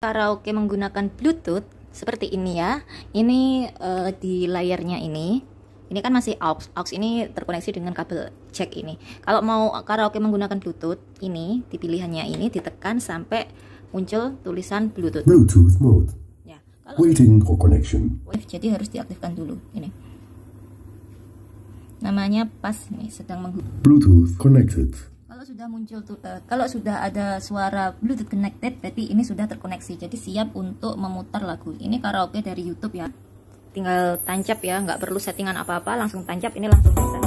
karaoke menggunakan bluetooth seperti ini ya. Ini uh, di layarnya ini. Ini kan masih aux. Aux ini terkoneksi dengan kabel jack ini. Kalau mau karaoke menggunakan bluetooth ini di pilihannya ini ditekan sampai muncul tulisan bluetooth. Bluetooth mode. Ya kalau waiting for connection. Jadi harus diaktifkan dulu. Ini. Namanya pas ini sedang menghubungi bluetooth connected muncul tuh uh, kalau sudah ada suara Bluetooth connected berarti ini sudah terkoneksi. Jadi siap untuk memutar lagu. Ini karaoke dari YouTube ya. Tinggal tancap ya nggak perlu settingan apa-apa langsung tancap ini langsung bisa